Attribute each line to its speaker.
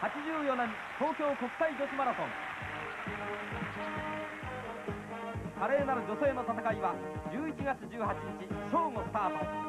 Speaker 1: 84年東京国際女子マラソン。華麗なる女性の戦いは11月18日正午スタート。